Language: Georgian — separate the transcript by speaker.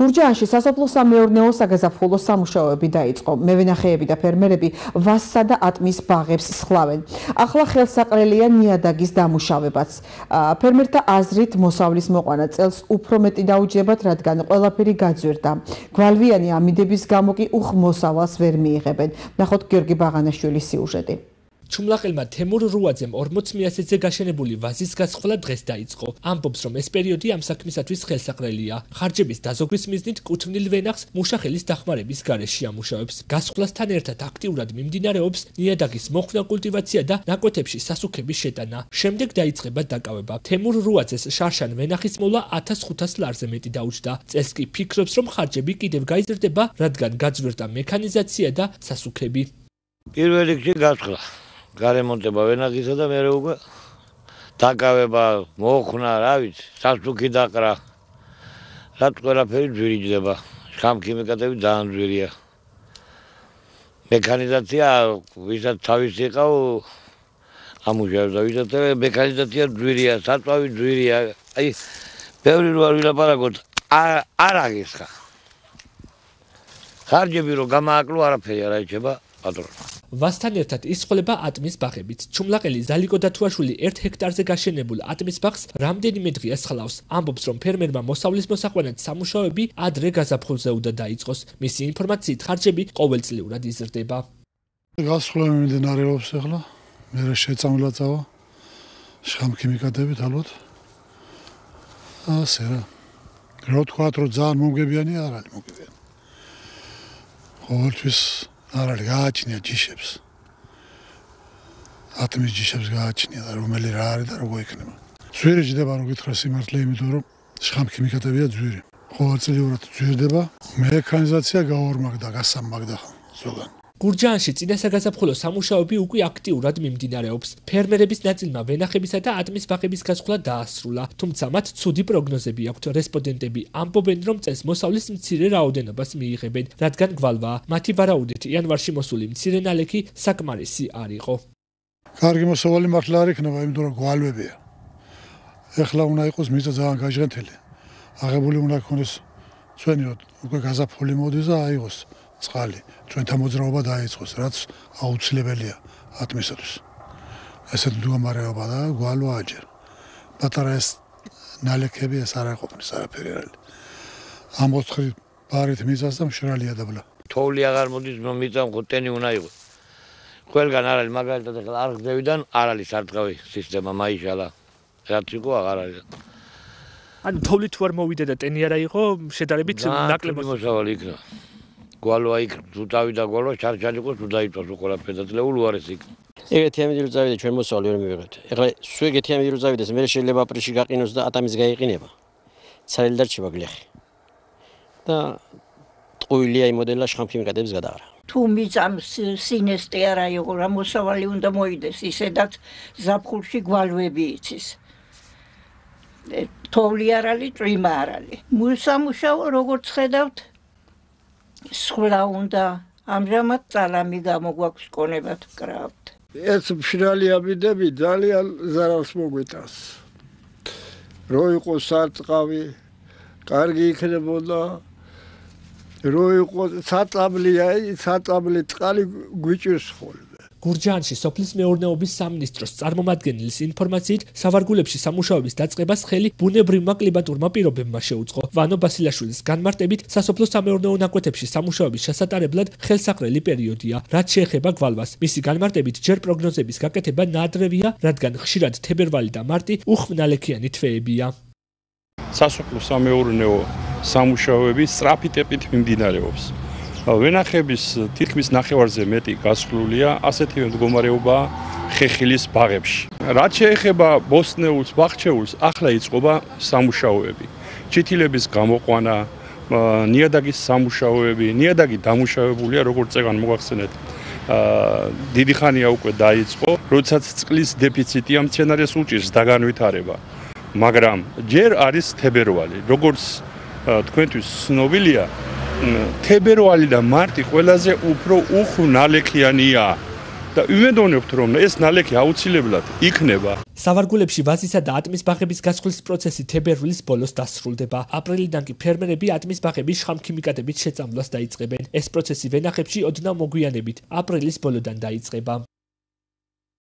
Speaker 1: გურჯაანში სასოფლო სამეურნეო საგაზაფხულო სამუშაოები დაიწყო. მევენახეები და ფერმერები ვასსა და ატმის ბაღებს სხლავენ. ახლა ხელსაყრელია ნიადაგის დამუშავებაც. ფერმერთა აზრით მოსავლის მოყვანა წელს უფრო მეტი დაუჯებათ, რადგან ყველაფერი გაძვირდა. გვალვიანი ამინდების გამო კი უხმოსავალს ვერ მიიღებენ. ნახოთ გიორგი ბაღანაშვილის სიუჟეტი.
Speaker 2: ჩუმლაყელმა თემურ რუაძემ 40 მიასეზე გაშენებული ვაზის გასხლა დღეს დაიწყო. ამბობს, რომ ეს პერიოდი ამ საქმისათვის ხელსაყრელია. ხარჯების დაზოგვის მიზნით კუთვნილ ვენახს მუშახელის დახმარების გარეშე ამუშავებს. გასხლასთან ერთად აქტიურად მიმდინარეობს ნიადაგის მოხდა კულტივაცია და ნაკვეთებში სასუქების შეტანა. შემდეგ დაიწყება დაკავება. თემურ რუაძეს შარშან ვენახის მოლა 1500 ლარზე მეტი დაუჭდა. წელს კი ფიქრობს, რომ ხარჯები კიდევ გაიზრდება, რადგან გაძვირდა მექანიზაცია და სასუქები.
Speaker 3: პირველ რიგში გასხლა გარემონტება ვენაგისა და მეორე უკვე დაკავება მოხნა, რა ვიცი, სასუქი დაყრა. რაც ყველაფერი ძვირიჯდება. შამქიმიკატები ძალიან ძვირია. მექანიზაცია ვისაც თავის იყავ ამუშავებდა, ვისაც მექანიზაცია ძვირია, საწვავი ძვირია. აი ბევრი რო არ ვილაპარაკოთ, არ აღის ხა. ხარჯები რო გამააკლო არაფერი არ აიჩება პატრონს.
Speaker 2: ვასთან ერთად ისხლება ატმის ბაღებით. ჩუმლაყელი ზალიკო დათუაშვილი 1 ჰექტარზე გაშენებულ ატმის ბაღს რამდენიმე დღეა სხლავს. ამბობს, რომ ფერმერმა მოსავლის მოსაყვანად სამუშაოები ადრე გაზაფხულზე უნდა დაიწყოს. მისი ინფორმაციით ხარჯები ყოველწლიურად იზრდება.
Speaker 4: გასხლები მიმდინარეობს ახლა. მე შეწამლა წავა. შხამქიმიკატებით ალბათ. ასე რა. რო თქვა, რომ ძალიან მომგებიანი არ არის მომგებიანი. ყოველთვის არ არის გააჩნია ჯიშებს. ატმის ჯიშებს გააჩნია და რომელი რა არის და როგორ იქნება. ძვირი ჯდება რომ გითხრა სიმართლე, იმიტომ რომ შხამქიმიკატებია ძვირი. ყოველწლიურად ძვირდება, მექანიზაცია გაორმაგდა, გასამაგდა ზოგან.
Speaker 2: გურჯაანში წინასაგაზაფხულო სამუშაოები უკვე აქტიურად მიმდინარეობს. ფერმერების ნაწილმა ვენახებისა და ატმის ბაღების გასხლა დაასრულა, თუმცა მათ ცუდი პროგნოზები აქვთ. რესპონდენტები ამბობენ, რომ წელს მოსავლის მცირე რაოდენობას მიიღებენ, რადგან გვალვაა. მათი ვარაუდით, იანვარში მოსული მცირე ნალექი საკმარისი არ იყო.
Speaker 4: კარგი მოსავალი მართლა არ იქნება, იმიტომ რომ გვალვებია. ეხლა უნდა იყოს მიწა ძალიან გაჟღენთელი. აღებული უნდა ქონდეს ჩვენიოთ უკვე გაზაფხული მოდის და აიღოს. წყალი ჩვენთა მოძრაობა დაიწყოს რაც აუცილებელია ატმისათვის ესეთ მდგომარეობა და გვალვა აჯერ. პატარა ეს ნალექები ეს არ აყოფნის არაფერი არის ამ ოთხი ბარით მიწას და მშრალია დაბლა
Speaker 3: თოვლი აღარ მოდის რომ მიწამ ხუთენი უნდა იყოს. ყველგან არის მაგალითად ახლა არ გძევიდან არ არის სარტყავი სისტემა მაიშალა. რაც იყო აღარ არის.
Speaker 2: ან თოვლი თუ არ მოვიდა და ტენი არა იყო შედარებით ნაკლებად
Speaker 3: მოსავალი იქნა გვალო აი თუ დავიდა გვალო ჩარჩალიყოს თუ დაიწოს უყურა ფედაწლეულ უარეს იქ.
Speaker 5: ეგეთი ამიდი რომ წავიდა ჩვენ მოსვალი ვერ მივიღეთ. ეხლა სულ ეგეთი ამიდი რომ წავიდეს მე შეიძლება აპრილში გაყინოს და ატამის გაიყინება. ცარელი დარჩება გლეხი. და ტყუილი აი მოდელა შხამფიმიკატებს გადაარა.
Speaker 6: თუ მიწამ სინესტე არა იყო რა მოსავალი უნდა მოიდეს ისედაც ზაფხულში გვალვები იცის. თოვლი არ არის წვიმა არ არის მუსამუშაო როგორც ხედავთ სხვა უნდა ამჟამად ძალამი გამოგვაქვს კონებად კრავთ.
Speaker 7: ეს მშრალი აბიდები ძალიან ზარალს მოგვიტანს. რო იყო საწყავი, კარგი იქნებოდა. რო იყო საწაბლი, აი საწაბლი წყალი გვიჭირს ხოლმე.
Speaker 2: გურჯაანში სოფლის მეურნეობის სამინისტროს წარმომადგენლის ინფორმაციით სავარგულებში სამუშაოების დაწყებას ხელი ბუნებრივმა კლიმატურმა პირობებმა შეუწყო. ვანო ბასილაშვილის განმარტებით სასოფლო სამეურნეო ნაკვეთებში სამუშაოების შესატარებლად ხელსაყრელი პერიოდია, რაც შეეხება გვალვას. მისი განმარტებით ჯერ პროგნოზების გაკეთება ნადრევია, რადგან ხშირად თებერვალი და მარტი უხმნალექიანი თვეებია.
Speaker 8: სასოფლო სამეურნეო სამუშაოები სწრაფი ტემპით მიმდინარეობს. ვენახების თითქმის ნახევარზე მეტი გასხლულია ასეთი მდგომარეობა ხეხილის ბაღებში. რაც შეეხება ბოსნეულს ბაღჩეულს, ახლა იწყობა სამუშაოები. ჩითილების გამოყვანა, ნიადაგის სამუშაოები, ნიადაგი დამუშავებულია, როგორც წეგან მოახსენეთ. აა დიდი ხანია უკვე დაიწყო, როდესაც წყლის დეფიციტია მცენარეს უჭირს დაგანვითარება. მაგრამ ჯერ არის თებერვალი, როგორც თქვენთვის ცნობილია, თებერვალი და მარტი ყველაზე უფრო უხვნალექიანია და ვიმედოვნებთ, რომ ეს ნალექი აუცილებლად იქნება.
Speaker 2: სავარგულებში ვაზისა და ატმის ბაღების გასხლის პროცესი თებერვლის ბოლოს დასრულდება. აპრილიდან კი ფერმერები ატმის ბაღების შხამქიმიკატებით შეწამვლას დაიწყებენ. ეს პროცესი ვენახებში ოდნავ მოგვიანებით აპრილის ბოლოდან დაიწყება.